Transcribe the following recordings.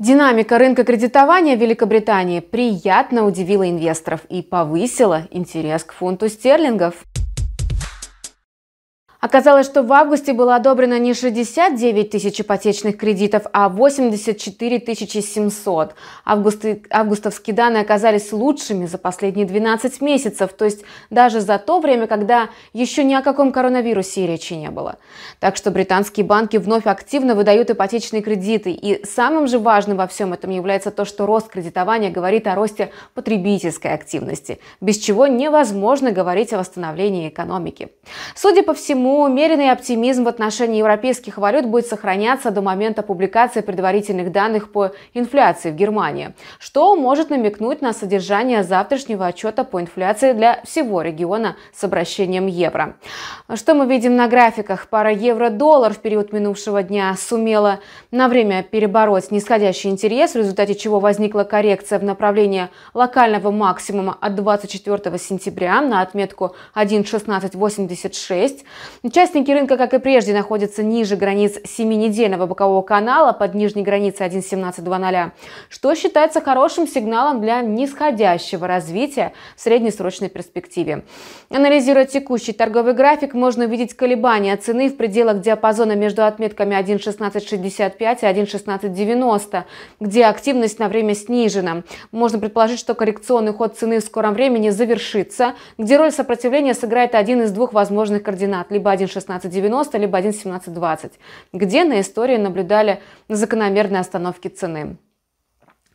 Динамика рынка кредитования в Великобритании приятно удивила инвесторов и повысила интерес к фунту стерлингов. Оказалось, что в августе было одобрено не 69 тысяч ипотечных кредитов, а 84 700. Августы, августовские данные оказались лучшими за последние 12 месяцев, то есть даже за то время, когда еще ни о каком коронавирусе речи не было. Так что британские банки вновь активно выдают ипотечные кредиты. И самым же важным во всем этом является то, что рост кредитования говорит о росте потребительской активности, без чего невозможно говорить о восстановлении экономики. Судя по всему, Посему умеренный оптимизм в отношении европейских валют будет сохраняться до момента публикации предварительных данных по инфляции в Германии, что может намекнуть на содержание завтрашнего отчета по инфляции для всего региона с обращением евро. Что мы видим на графиках? Пара евро-доллар в период минувшего дня сумела на время перебороть нисходящий интерес, в результате чего возникла коррекция в направлении локального максимума от 24 сентября на отметку 1.1686. Участники рынка, как и прежде, находятся ниже границ 7-недельного бокового канала под нижней границей 1.1720, что считается хорошим сигналом для нисходящего развития в среднесрочной перспективе. Анализируя текущий торговый график, можно увидеть колебания цены в пределах диапазона между отметками 1.1665 и 1.1690, где активность на время снижена. Можно предположить, что коррекционный ход цены в скором времени завершится, где роль сопротивления сыграет один из двух возможных координат, либо либо 1.1690, либо 1.1720, где на истории наблюдали закономерные остановки цены.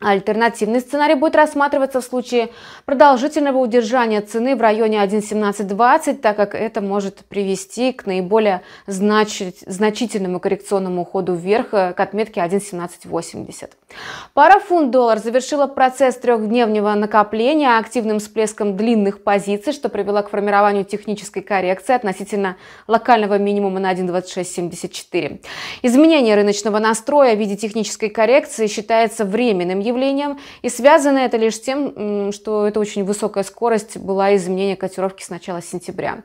Альтернативный сценарий будет рассматриваться в случае продолжительного удержания цены в районе 1.1720, так как это может привести к наиболее значит, значительному коррекционному уходу вверх э, к отметке 1.1780. Пара фунт-доллар завершила процесс трехдневного накопления активным всплеском длинных позиций, что привело к формированию технической коррекции относительно локального минимума на 1.2674. Изменение рыночного настроя в виде технической коррекции считается временным явлением, и связано это лишь с тем, что это очень высокая скорость была изменения котировки с начала сентября.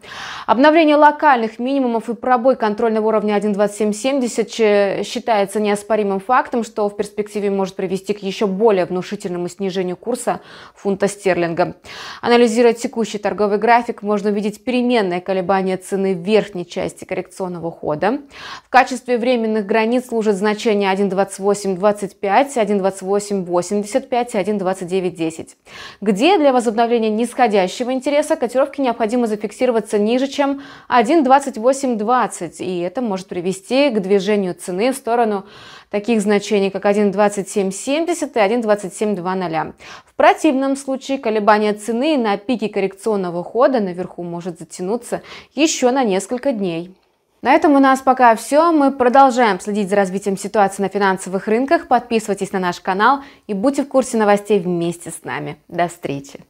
Обновление локальных минимумов и пробой контрольного уровня 1.2770 считается неоспоримым фактом, что в перспективе может привести к еще более внушительному снижению курса фунта стерлинга. Анализируя текущий торговый график, можно увидеть переменное колебание цены в верхней части коррекционного хода. В качестве временных границ служат значения 1.2825, 1.28 1.85 и 1.2910, где для возобновления нисходящего интереса котировки необходимо зафиксироваться ниже, чем 1.2820, и это может привести к движению цены в сторону таких значений, как 1.2770 и 1.2720. В противном случае колебание цены на пике коррекционного хода наверху может затянуться еще на несколько дней. На этом у нас пока все. Мы продолжаем следить за развитием ситуации на финансовых рынках. Подписывайтесь на наш канал и будьте в курсе новостей вместе с нами. До встречи!